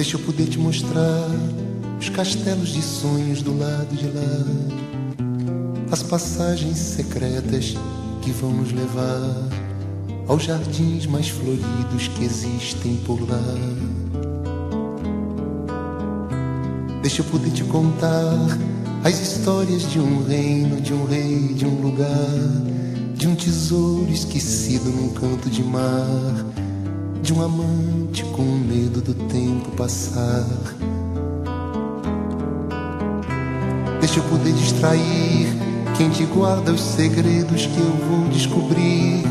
Deixa eu poder te mostrar os castelos de sonhos do lado de lá, as passagens secretas que vão nos levar aos jardins mais floridos que existem por lá. Deixa eu poder te contar as histórias de um reino, de um rei, de um lugar, de um tesouro esquecido num canto de mar, de um amante com medo do tempo passar. Deixa eu poder distrair quem te guarda os segredos que eu vou descobrir,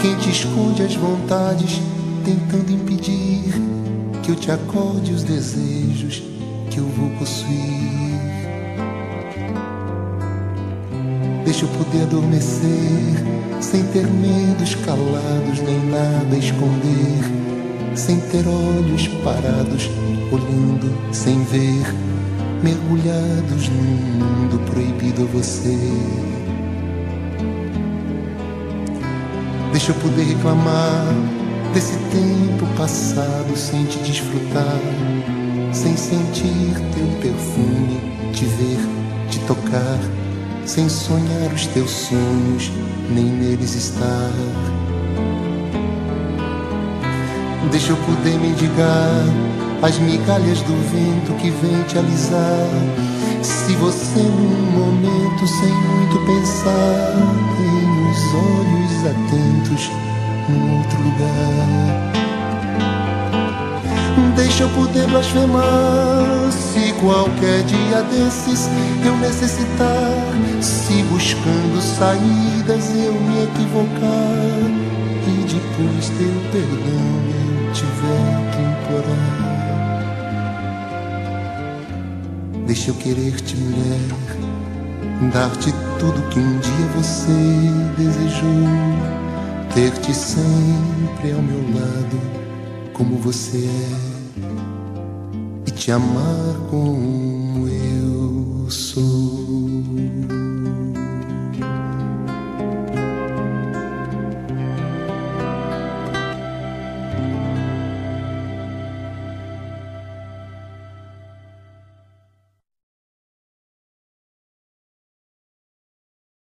quem te esconde as vontades, tentando impedir que eu te acorde os desejos que eu vou possuir. Deixa eu poder adormecer, sem ter medos calados, nem nada esconder, sem ter olhos parados, olhando sem ver, mergulhados num mundo proibido a você. Deixa eu poder reclamar desse tempo passado sem te desfrutar, sem sentir teu perfume, te ver, te tocar sem sonhar os teus sonhos, nem neles estar. Deixa eu poder mendigar as migalhas do vento que vem te alisar. Se você num momento, sem muito pensar, tem os olhos atentos num outro lugar. Deixa eu poder blasfemar. Se qualquer dia desses eu necessitar Se buscando saídas eu me equivocar. E depois teu perdão eu tiver que implorar. Deixa eu querer-te mulher Dar-te tudo que um dia você desejou. Ter-te sempre ao meu lado como você é te amar como eu sou.